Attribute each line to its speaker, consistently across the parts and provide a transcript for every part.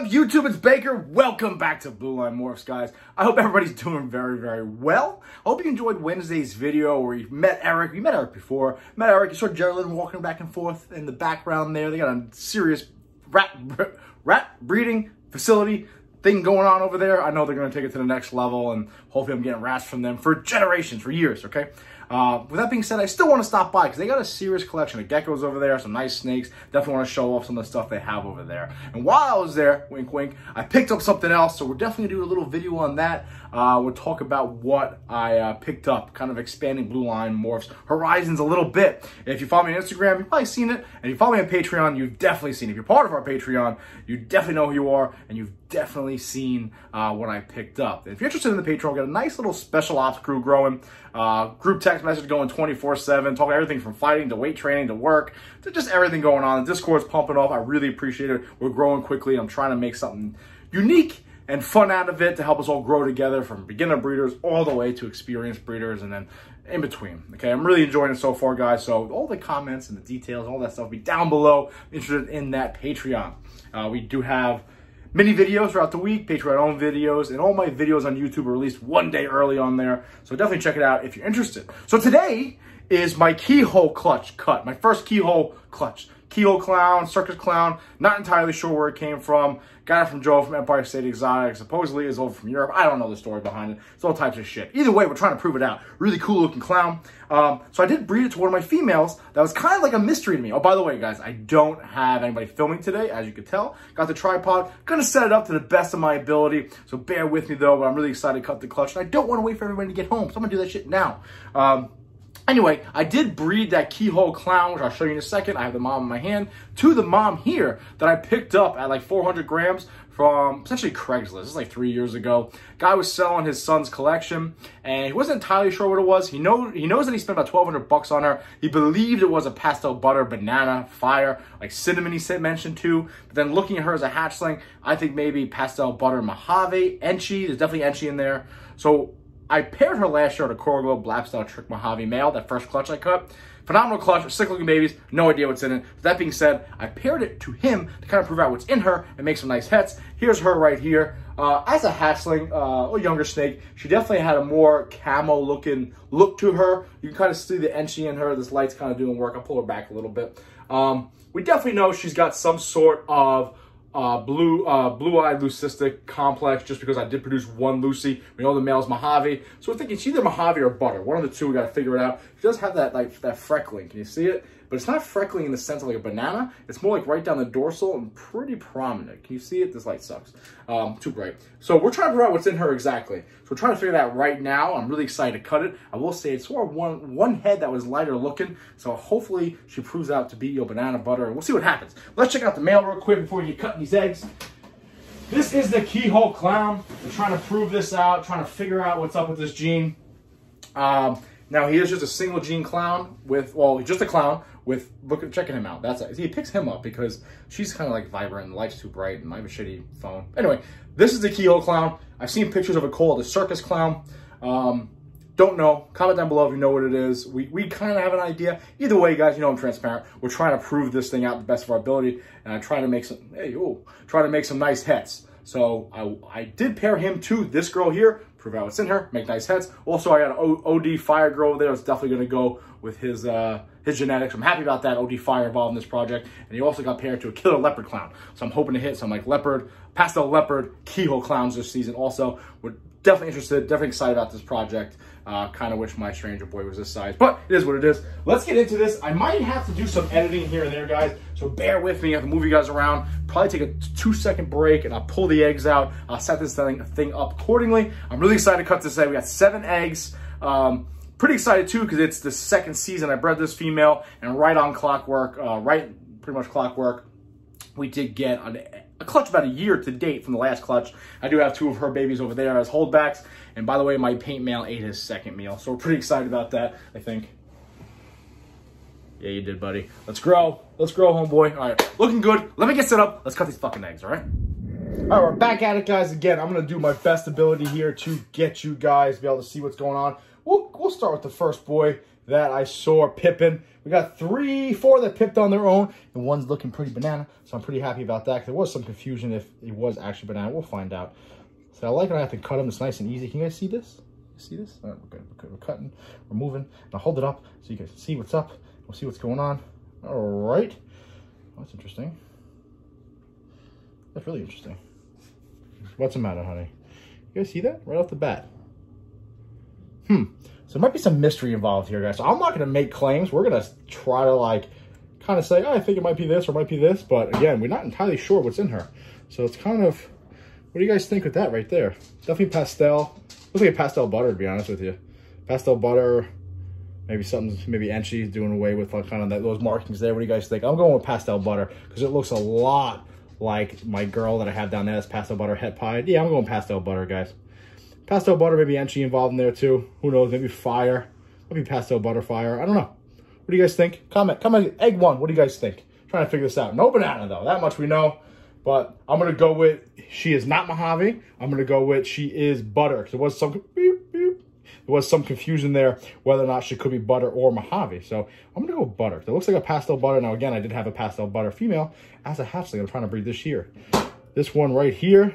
Speaker 1: up, YouTube? It's Baker. Welcome back to Blue Line Morphs, guys. I hope everybody's doing very, very well. I hope you enjoyed Wednesday's video where you met Eric. You met Eric before. Met Eric. You saw Geraldine walking back and forth in the background there. They got a serious rat, rat breeding facility thing going on over there. I know they're going to take it to the next level, and hopefully I'm getting rats from them for generations, for years, okay? Uh, with that being said, I still want to stop by because they got a serious collection of geckos over there, some nice snakes. Definitely want to show off some of the stuff they have over there. And while I was there, wink, wink, I picked up something else. So we're definitely going to do a little video on that. Uh, we'll talk about what I uh, picked up, kind of expanding Blue Line Morphs Horizons a little bit. If you follow me on Instagram, you've probably seen it. And if you follow me on Patreon, you've definitely seen it. If you're part of our Patreon, you definitely know who you are, and you've definitely seen uh, what I picked up. If you're interested in the Patreon, got a nice little special ops crew growing. Uh, group text message going 24-7, talking everything from fighting to weight training to work to just everything going on. The Discord's pumping off. I really appreciate it. We're growing quickly. I'm trying to make something unique and fun out of it to help us all grow together from beginner breeders all the way to experienced breeders and then in between. Okay, I'm really enjoying it so far, guys. So all the comments and the details, all that stuff will be down below. Interested in that Patreon. Uh, we do have mini videos throughout the week, Patreon own videos, and all my videos on YouTube are released one day early on there. So definitely check it out if you're interested. So today is my keyhole clutch cut, my first keyhole clutch. Keyhole Clown, Circus Clown, not entirely sure where it came from. Got it from Joe from Empire State Exotic. Supposedly is over from Europe. I don't know the story behind it. It's all types of shit. Either way, we're trying to prove it out. Really cool looking clown. Um, so I did breed it to one of my females that was kind of like a mystery to me. Oh, by the way, guys, I don't have anybody filming today, as you can tell. Got the tripod. Gonna set it up to the best of my ability. So bear with me, though, but I'm really excited to cut the clutch. And I don't want to wait for everybody to get home, so I'm gonna do that shit now. Um, Anyway, I did breed that keyhole clown, which I'll show you in a second. I have the mom in my hand, to the mom here that I picked up at like 400 grams from essentially Craigslist. This is like three years ago. Guy was selling his son's collection, and he wasn't entirely sure what it was. He know he knows that he spent about 1,200 bucks on her. He believed it was a pastel butter banana fire, like cinnamon. He mentioned too. But then looking at her as a hatchling, I think maybe pastel butter Mojave, Enchi. There's definitely Enchi in there. So I paired her last year at a Coral Glow Blapstyle Trick Mojave male, that first clutch I cut. Phenomenal clutch, sick looking babies, no idea what's in it. That being said, I paired it to him to kind of prove out what's in her and make some nice hets. Here's her right here. Uh, as a hatchling, uh, a younger snake, she definitely had a more camo looking look to her. You can kind of see the enchi in her. This light's kind of doing work. I'll pull her back a little bit. Um, we definitely know she's got some sort of uh, blue uh, blue-eyed leucistic complex just because I did produce one Lucy. We know the male's Mojave. So we're thinking it's either Mojave or butter. One of the two, we got to figure it out. She does have that like that freckling. Can you see it? but it's not freckling in the sense of like a banana. It's more like right down the dorsal and pretty prominent. Can you see it? This light sucks. Um, too bright. So we're trying to figure out what's in her exactly. So we're trying to figure that right now. I'm really excited to cut it. I will say it's sort of one, one head that was lighter looking. So hopefully she proves out to be your banana butter. We'll see what happens. Let's check out the male real quick before you cut these eggs. This is the keyhole clown. We're trying to prove this out, trying to figure out what's up with this gene. Um, now he is just a single gene clown with, well, just a clown with look at checking him out. That's he picks him up because she's kind of like vibrant life's too bright and I have a shitty phone. Anyway, this is the keyhole clown. I've seen pictures of a called the circus clown. Um, don't know. Comment down below if you know what it is. We, we kind of have an idea. Either way, guys, you know I'm transparent. We're trying to prove this thing out the best of our ability, and I try to make some. Hey, oh, try to make some nice hets. So I, I did pair him to this girl here, prove out what's in her, make nice hets. Also, I got an OD Fire girl over there. It's definitely going to go with his uh, his genetics. I'm happy about that. OD Fire involved in this project. And he also got paired to a killer leopard clown. So I'm hoping to hit some like leopard, pastel leopard, keyhole clowns this season also. We're definitely interested, definitely excited about this project. Uh, kind of wish my stranger boy was this size, but it is what it is. Let's get into this. I might have to do some editing here and there, guys, so bear with me. I have to move you guys around. Probably take a two second break and I'll pull the eggs out. I'll set this thing, thing up accordingly. I'm really excited to cut this egg. We got seven eggs. Um, pretty excited too because it's the second season I bred this female and right on clockwork, uh, right pretty much clockwork, we did get an, a clutch about a year to date from the last clutch. I do have two of her babies over there as holdbacks. And by the way, my paint male ate his second meal. So we're pretty excited about that, I think. Yeah, you did, buddy. Let's grow. Let's grow, homeboy. All right, looking good. Let me get set up. Let's cut these fucking eggs, all right? All right, we're back at it, guys. Again, I'm going to do my best ability here to get you guys be able to see what's going on. We'll, we'll start with the first boy that I saw pipping. We got three, four that pipped on their own, and one's looking pretty banana, so I'm pretty happy about that. There was some confusion if it was actually banana. We'll find out. So I like it. I have to cut them. It's nice and easy. Can you guys see this? You See this? All right, we're good. We're, good. we're cutting. We're moving. Now hold it up so you can see what's up. We'll see what's going on. All right. Oh, that's interesting. That's really interesting. What's the matter, honey? You guys see that? Right off the bat. Hmm. So there might be some mystery involved here, guys. So I'm not going to make claims. We're going to try to, like, kind of say, oh, I think it might be this or might be this. But, again, we're not entirely sure what's in her. So it's kind of... What do you guys think with that right there? Definitely pastel. Looks like a pastel butter, to be honest with you. Pastel butter, maybe something, maybe Enchi doing away with like kind of that, those markings there. What do you guys think? I'm going with pastel butter because it looks a lot like my girl that I have down there. That's pastel butter het pie. Yeah, I'm going pastel butter, guys. Pastel butter, maybe Enchi involved in there too. Who knows? Maybe fire. Maybe pastel butter fire. I don't know. What do you guys think? Comment. Comment. Egg one. What do you guys think? trying to figure this out. No banana though. That much we know. But I'm going to go with she is not Mojave. I'm going to go with she is butter. There was some beep, beep. there was some confusion there whether or not she could be butter or Mojave. So I'm going to go with butter. It looks like a pastel butter. Now, again, I did have a pastel butter female as a hatchling I'm trying to breed this year. This one right here.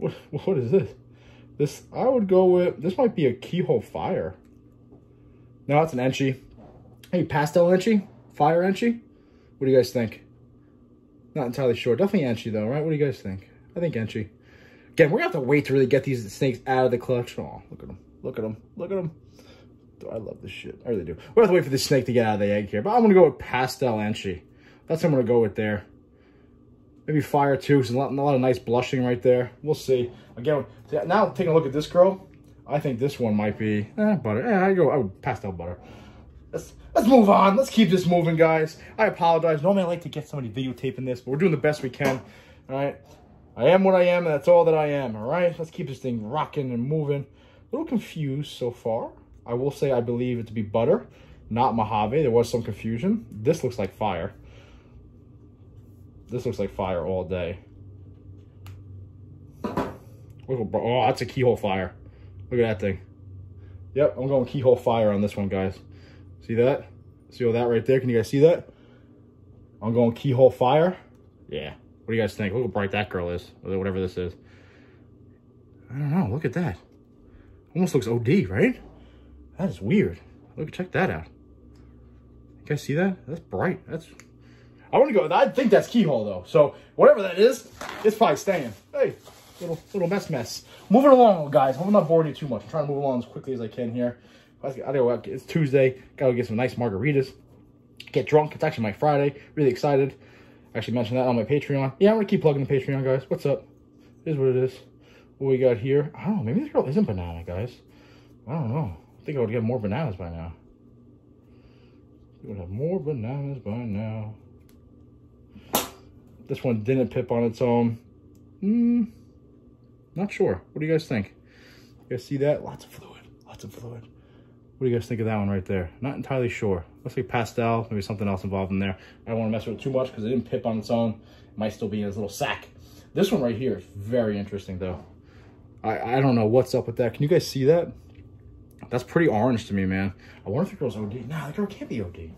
Speaker 1: What, what is this? This, I would go with, this might be a keyhole fire. No, it's an Enchi. Hey, pastel Enchi? Fire Enchi? What do you guys think? Not entirely sure. Definitely Enchi though, right? What do you guys think? I think Enchi. Again, we're gonna have to wait to really get these snakes out of the clutch. Oh, look at them. Look at them. Look at them. I love this shit. I really do. We have to wait for this snake to get out of the egg here. But I'm gonna go with pastel Enchi. That's what I'm gonna go with there. Maybe fire too. There's a lot, a lot of nice blushing right there. We'll see. Again, now taking a look at this girl, I think this one might be eh, butter. Eh, I go. Would pastel butter. Let's let's move on. Let's keep this moving, guys. I apologize. Normally I like to get somebody videotaping this, but we're doing the best we can. All right. I am what I am, and that's all that I am. All right. Let's keep this thing rocking and moving. A little confused so far. I will say I believe it to be butter, not Mojave. There was some confusion. This looks like fire. This looks like fire all day. Oh, that's a keyhole fire. Look at that thing. Yep, I'm going keyhole fire on this one, guys. See that? See all that right there? Can you guys see that? I'm going keyhole fire. Yeah. What do you guys think? Look how bright that girl is, or whatever this is. I don't know. Look at that. Almost looks OD, right? That is weird. Look, check that out. You guys see that? That's bright. That's. I want to go. I think that's keyhole though. So whatever that is, it's probably staying. Hey, little little mess mess. Moving along, guys. I'm not boring you too much. I'm trying to move along as quickly as I can here. I go It's Tuesday. Gotta get some nice margaritas. Get drunk. It's actually my Friday. Really excited. Actually mentioned that on my Patreon. Yeah, I'm gonna keep plugging the Patreon, guys. What's up? Here's what it is. What we got here. I don't know. Maybe this girl isn't banana, guys. I don't know. I think I would get more bananas by now. We would have more bananas by now. This one didn't pip on its own. Hmm. Not sure. What do you guys think? You guys see that? Lots of fluid. Lots of fluid. What do you guys think of that one right there? Not entirely sure. Looks like pastel, maybe something else involved in there. I don't want to mess with it too much because it didn't pip on its own. It might still be in its little sack. This one right here is very interesting though. I, I don't know what's up with that. Can you guys see that? That's pretty orange to me, man. I wonder if the girl's OD. Nah, the girl can't be OD.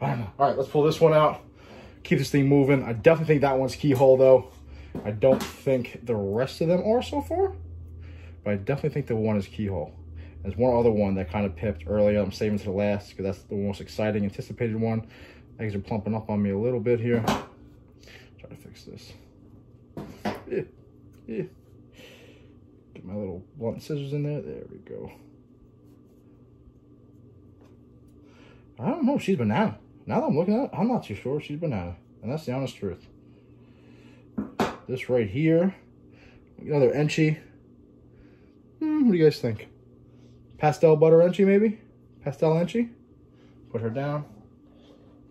Speaker 1: I don't know. All right, let's pull this one out. Keep this thing moving. I definitely think that one's keyhole though. I don't think the rest of them are so far. But I definitely think the one is keyhole. There's one other one that kind of pipped earlier. I'm saving to the last because that's the most exciting, anticipated one. Eggs are plumping up on me a little bit here. Try to fix this. Yeah, yeah. Get my little blunt scissors in there. There we go. I don't know. She's banana. Now that I'm looking at it, I'm not too sure. She's banana. And that's the honest truth. This right here. Another Enchi. Hmm, what do you guys think? Pastel butter Enchi, maybe? Pastel Enchi? Put her down.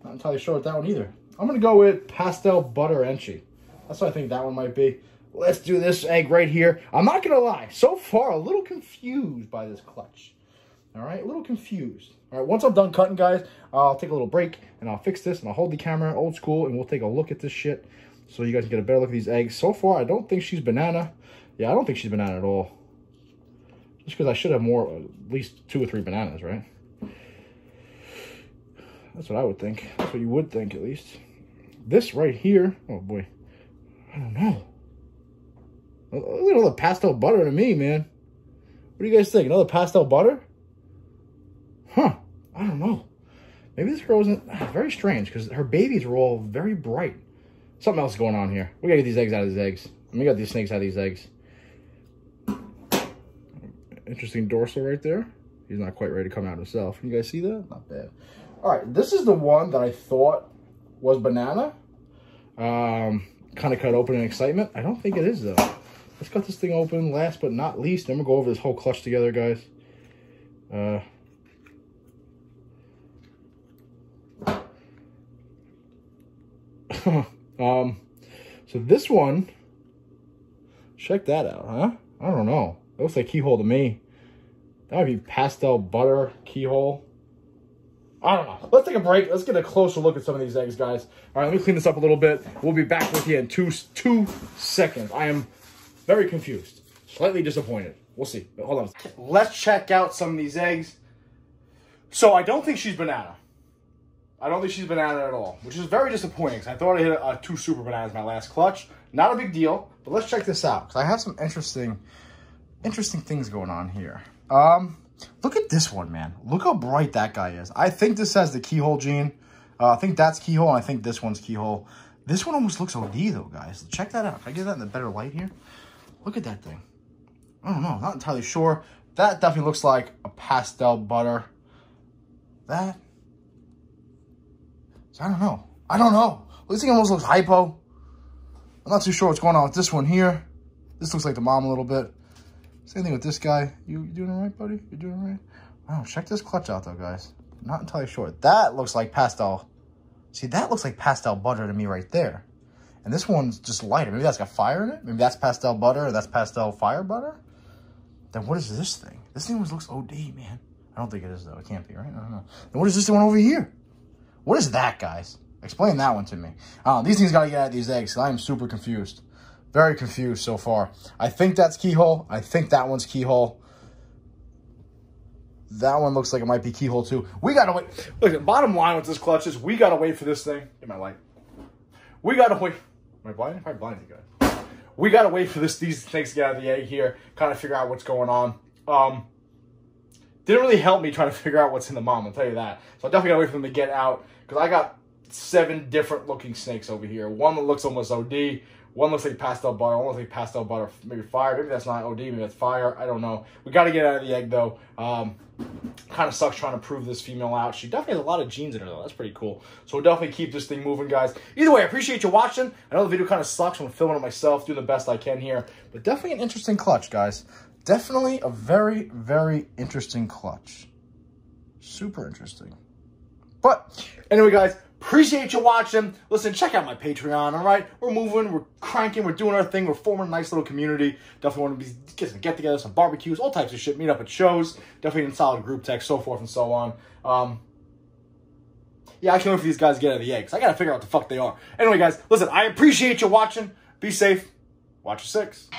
Speaker 1: Not entirely sure with that one either. I'm going to go with pastel butter Enchi. That's what I think that one might be. Let's do this egg right here. I'm not going to lie. So far, a little confused by this clutch. All right, a little confused. All right, once I'm done cutting, guys, I'll take a little break, and I'll fix this, and I'll hold the camera old school, and we'll take a look at this shit so you guys can get a better look at these eggs. So far, I don't think she's banana. Yeah, I don't think she's banana at all. Just because I should have more, at least two or three bananas, right? That's what I would think. That's what you would think, at least. This right here, oh boy, I don't know. Look at all the pastel butter to me, man. What do you guys think? Another pastel butter? Huh. I don't know. Maybe this girl isn't ah, very strange because her babies were all very bright. Something else going on here. We gotta get these eggs out of these eggs. We got these snakes out of these eggs. Interesting dorsal right there. He's not quite ready to come out himself. You guys see that? Not bad. All right, this is the one that I thought was banana. Um, kind of cut open in excitement. I don't think it is though. Let's cut this thing open. Last but not least, then we'll go over this whole clutch together, guys. Uh, um, so this one, check that out, huh? I don't know. It looks like keyhole to me. That would be pastel butter keyhole. I don't know. Let's take a break. Let's get a closer look at some of these eggs, guys. All right, let me clean this up a little bit. We'll be back with you in two, two seconds. I am very confused. Slightly disappointed. We'll see. Hold on. Let's check out some of these eggs. So I don't think she's banana. I don't think she's banana at it at all, which is very disappointing because I thought I hit uh, two super bananas my last clutch. Not a big deal, but let's check this out because I have some interesting, interesting things going on here. Um, look at this one, man. Look how bright that guy is. I think this has the keyhole gene. Uh, I think that's keyhole, and I think this one's keyhole. This one almost looks OD though, guys. Check that out. Can I get that in the better light here? Look at that thing. I don't know. Not entirely sure. That definitely looks like a pastel butter. That so I don't know. I don't know. This thing almost looks hypo. I'm not too sure what's going on with this one here. This looks like the mom a little bit. Same thing with this guy. You, you doing all right, buddy? You doing all right? Wow, check this clutch out though, guys. Not entirely sure. That looks like pastel. See, that looks like pastel butter to me right there. And this one's just lighter. Maybe that's got fire in it. Maybe that's pastel butter or that's pastel fire butter. Then what is this thing? This thing looks OD, man. I don't think it is, though. It can't be, right? I don't know. Then what is this one over here? What is that, guys? Explain that one to me. Uh, these things got to get out of these eggs. I am super confused. Very confused so far. I think that's keyhole. I think that one's keyhole. That one looks like it might be keyhole too. We got to wait. Look, the bottom line with this clutch is we got to wait for this thing. Get my light. We got to wait. Am I blind? If I blind guys. We got to wait for this these things to get out of the egg here. Kind of figure out what's going on. Um, didn't really help me trying to figure out what's in the mom, I'll tell you that. So I definitely gotta wait for them to get out, because I got seven different looking snakes over here. One that looks almost OD, one looks like pastel butter, one looks like pastel butter, maybe fire, maybe that's not OD, maybe that's fire, I don't know. We gotta get out of the egg though. Um, kind of sucks trying to prove this female out. She definitely has a lot of genes in her though. That's pretty cool. So we'll definitely keep this thing moving, guys. Either way, I appreciate you watching. I know the video kind of sucks. I'm filming it myself, doing the best I can here. But definitely an interesting clutch, guys. Definitely a very, very interesting clutch. Super interesting. But anyway, guys, appreciate you watching. Listen, check out my Patreon, all right? We're moving, we're cranking, we're doing our thing. We're forming a nice little community. Definitely want to be, get some get-together, some barbecues, all types of shit. Meet up at shows. Definitely in solid group text, so forth and so on. Um, yeah, I can't wait for these guys to get out of the eggs. I got to figure out what the fuck they are. Anyway, guys, listen, I appreciate you watching. Be safe. Watch your six.